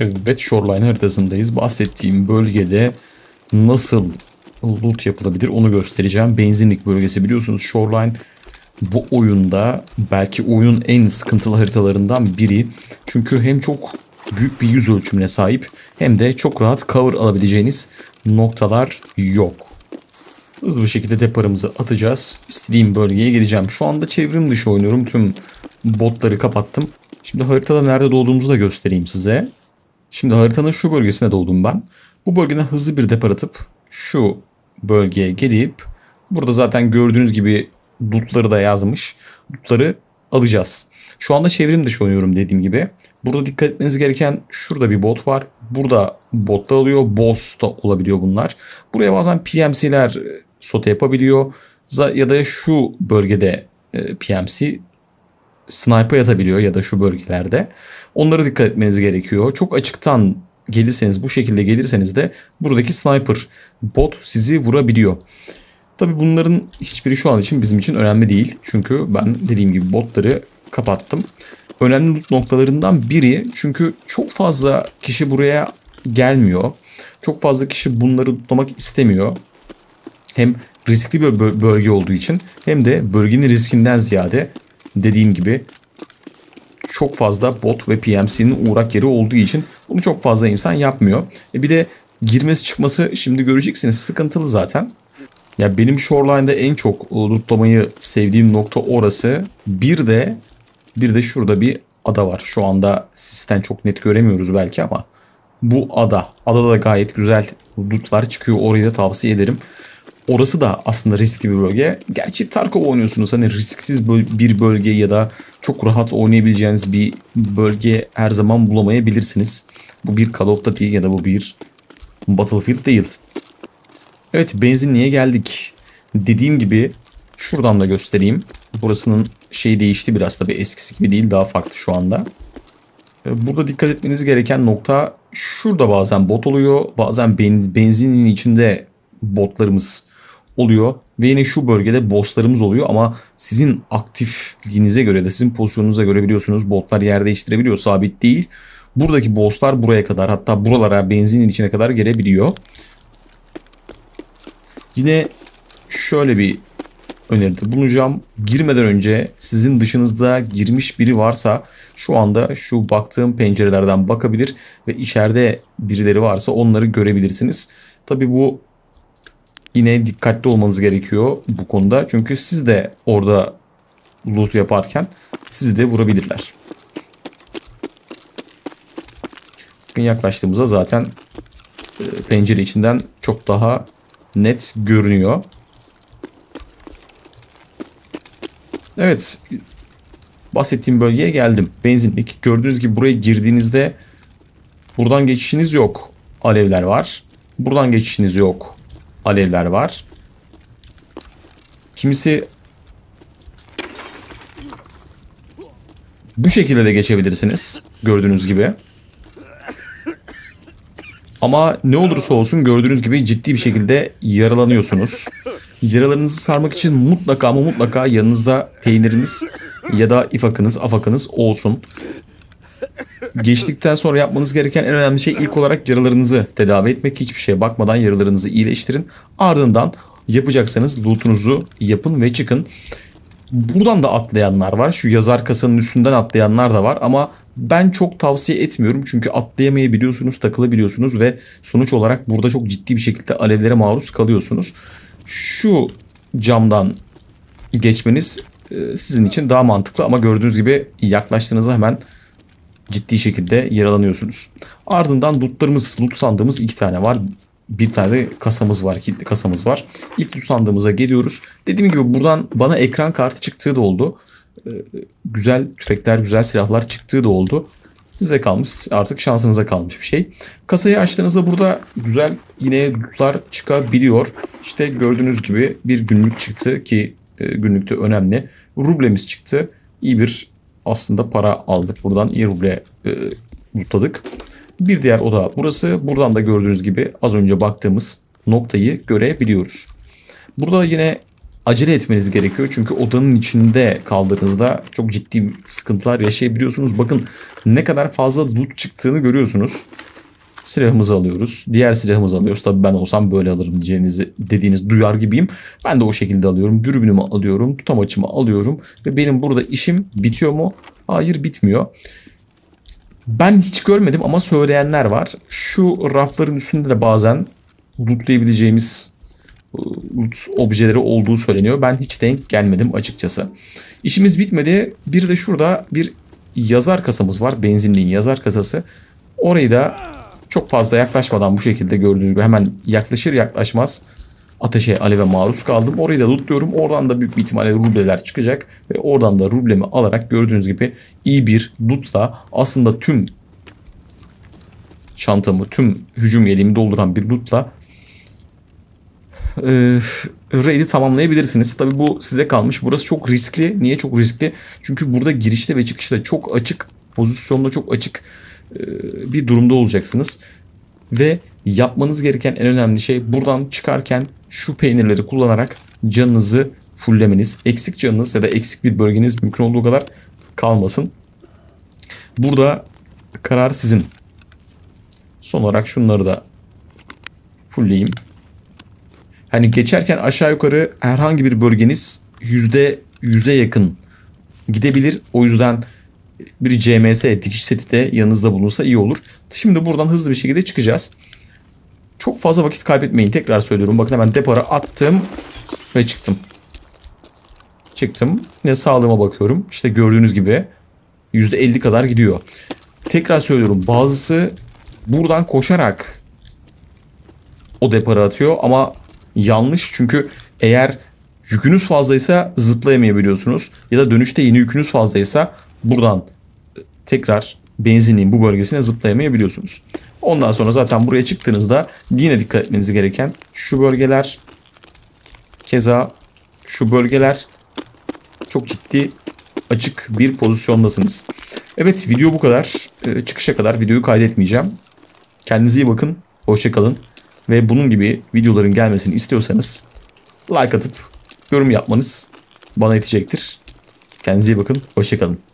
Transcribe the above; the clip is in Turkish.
Evet Shoreline haritasındayız. Bahsettiğim bölgede nasıl loot yapılabilir onu göstereceğim. Benzinlik bölgesi biliyorsunuz Shoreline bu oyunda belki oyunun en sıkıntılı haritalarından biri. Çünkü hem çok büyük bir yüz ölçümüne sahip hem de çok rahat cover alabileceğiniz noktalar yok. Hızlı bir şekilde deparımızı atacağız. İstediğim bölgeye geleceğim. Şu anda çevrim dışı oynuyorum. Tüm botları kapattım. Şimdi haritada nerede doğduğumuzu da göstereyim size. Şimdi haritanın şu bölgesine doğdum ben. Bu bölgeden hızlı bir depar atıp şu bölgeye gelip burada zaten gördüğünüz gibi lootları da yazmış. Lootları alacağız. Şu anda çevrim dışı oynuyorum dediğim gibi. Burada dikkat etmeniz gereken şurada bir bot var. Burada botlar alıyor. Boss da olabiliyor bunlar. Buraya bazen PMC'ler e, sote yapabiliyor. Ya da şu bölgede e, PMC sniper yatabiliyor ya da şu bölgelerde. Onlara dikkat etmeniz gerekiyor. Çok açıktan gelirseniz bu şekilde gelirseniz de buradaki sniper bot sizi vurabiliyor. Tabi bunların hiçbiri şu an için bizim için önemli değil. Çünkü ben dediğim gibi botları kapattım. Önemli noktalarından biri çünkü çok fazla kişi buraya gelmiyor. Çok fazla kişi bunları tutmak istemiyor. Hem riskli bir bölge olduğu için hem de bölgenin riskinden ziyade dediğim gibi çok fazla bot ve PMC'nin uğrak yeri olduğu için bunu çok fazla insan yapmıyor. E bir de girmesi çıkması şimdi göreceksiniz sıkıntılı zaten. Ya benim Shoreline'da en çok lootlamayı sevdiğim nokta orası. Bir de bir de şurada bir ada var. Şu anda sistem çok net göremiyoruz belki ama bu ada. Adada da gayet güzel lootlar çıkıyor. Orayı da tavsiye ederim. Orası da aslında riskli bir bölge. Gerçi Tarkov oynuyorsunuz. Hani risksiz bir bölge ya da çok rahat oynayabileceğiniz bir bölge her zaman bulamayabilirsiniz. Bu bir Call of Duty ya da bu bir Battlefield değil. Evet benzinliğe geldik. Dediğim gibi şuradan da göstereyim. Burasının şey değişti biraz tabii eskisi gibi değil daha farklı şu anda. Ee, burada dikkat etmeniz gereken nokta şurada bazen bot oluyor. Bazen benzinin içinde botlarımız oluyor. Ve yine şu bölgede bosslarımız oluyor ama sizin aktifliğinize göre de sizin pozisyonunuza göre biliyorsunuz botlar yer değiştirebiliyor sabit değil. Buradaki bosslar buraya kadar hatta buralara benzinin içine kadar gelebiliyor. Yine şöyle bir öneride bulunacağım. Girmeden önce sizin dışınızda girmiş biri varsa şu anda şu baktığım pencerelerden bakabilir ve içeride birileri varsa onları görebilirsiniz. Tabi bu yine dikkatli olmanız gerekiyor bu konuda. Çünkü siz de orada loot yaparken sizi de vurabilirler. Yaklaştığımızda zaten e, pencere içinden çok daha net görünüyor. Evet. Bahsettiğim bölgeye geldim. Benzinlik. Gördüğünüz gibi buraya girdiğinizde buradan geçişiniz yok. Alevler var. Buradan geçişiniz yok. Alevler var. Kimisi bu şekilde de geçebilirsiniz. Gördüğünüz gibi. Ama ne olursa olsun gördüğünüz gibi ciddi bir şekilde yaralanıyorsunuz. Yaralarınızı sarmak için mutlaka ama mutlaka yanınızda peyniriniz ya da ifakınız, afakınız olsun. Geçtikten sonra yapmanız gereken en önemli şey ilk olarak yaralarınızı tedavi etmek. Hiçbir şeye bakmadan yaralarınızı iyileştirin. Ardından yapacaksanız lootunuzu yapın ve çıkın. Buradan da atlayanlar var. Şu yazar kasanın üstünden atlayanlar da var ama ben çok tavsiye etmiyorum çünkü atlayamayabiliyorsunuz, takılabiliyorsunuz ve sonuç olarak burada çok ciddi bir şekilde alevlere maruz kalıyorsunuz. Şu camdan geçmeniz e, sizin için daha mantıklı ama gördüğünüz gibi yaklaştığınızda hemen ciddi şekilde yaralanıyorsunuz. Ardından lootlarımız, loot sandığımız iki tane var. Bir tane de kasamız var, kilitli kasamız var. İlk loot sandığımıza geliyoruz. Dediğim gibi buradan bana ekran kartı çıktığı da oldu. Ee, güzel tüfekler, güzel silahlar çıktığı da oldu. Size kalmış artık şansınıza kalmış bir şey. Kasayı açtığınızda burada güzel yine lootlar çıkabiliyor. İşte gördüğünüz gibi bir günlük çıktı ki e, günlükte önemli. Rublemiz çıktı. İyi bir aslında para aldık. Buradan iyi ruble e, lootladık. Bir diğer oda burası. Buradan da gördüğünüz gibi az önce baktığımız noktayı görebiliyoruz. Burada yine acele etmeniz gerekiyor. Çünkü odanın içinde kaldığınızda çok ciddi sıkıntılar yaşayabiliyorsunuz. Bakın ne kadar fazla loot çıktığını görüyorsunuz. Silahımızı alıyoruz. Diğer silahımızı alıyoruz. Tabii ben olsam böyle alırım diyeceğinizi dediğiniz duyar gibiyim. Ben de o şekilde alıyorum. Dürbünümü alıyorum. Tutamaçımı alıyorum. Ve benim burada işim bitiyor mu? Hayır bitmiyor. Ben hiç görmedim ama söyleyenler var. Şu rafların üstünde de bazen lootlayabileceğimiz loot objeleri olduğu söyleniyor. Ben hiç denk gelmedim açıkçası. İşimiz bitmedi. Bir de şurada bir yazar kasamız var. Benzinliğin yazar kasası. Orayı da çok fazla yaklaşmadan bu şekilde gördüğünüz gibi hemen yaklaşır yaklaşmaz ateşe aleve maruz kaldım. Orayı da lootluyorum. Oradan da büyük bir ihtimalle rubleler çıkacak. Ve oradan da rublemi alarak gördüğünüz gibi iyi bir lootla aslında tüm çantamı, tüm hücum yeleğimi dolduran bir lootla e, raid'i tamamlayabilirsiniz. Tabi bu size kalmış. Burası çok riskli. Niye çok riskli? Çünkü burada girişte ve çıkışta çok açık, pozisyonda çok açık bir durumda olacaksınız. Ve yapmanız gereken en önemli şey buradan çıkarken şu peynirleri kullanarak canınızı fulllemeniz. Eksik canınız ya da eksik bir bölgeniz mümkün olduğu kadar kalmasın. Burada karar sizin. Son olarak şunları da fullleyeyim. Hani geçerken aşağı yukarı herhangi bir bölgeniz yüzde yüze yakın gidebilir. O yüzden bir CMS dikiş seti de yanınızda bulunsa iyi olur. Şimdi buradan hızlı bir şekilde çıkacağız. Çok fazla vakit kaybetmeyin. Tekrar söylüyorum. Bakın hemen depara attım ve çıktım. Çıktım. Yine sağlığıma bakıyorum. İşte gördüğünüz gibi %50 kadar gidiyor. Tekrar söylüyorum. Bazısı buradan koşarak o depara atıyor ama yanlış çünkü eğer yükünüz fazlaysa zıplayamayabiliyorsunuz ya da dönüşte yeni yükünüz fazlaysa buradan e, tekrar benzinliğin bu bölgesine zıplayamayabiliyorsunuz. Ondan sonra zaten buraya çıktığınızda yine dikkat etmeniz gereken şu bölgeler keza şu bölgeler çok ciddi açık bir pozisyondasınız. Evet video bu kadar. Ee, çıkışa kadar videoyu kaydetmeyeceğim. Kendinize iyi bakın. Hoşçakalın. Ve bunun gibi videoların gelmesini istiyorsanız like atıp yorum yapmanız bana yetecektir. Kendinize iyi bakın. Hoşçakalın.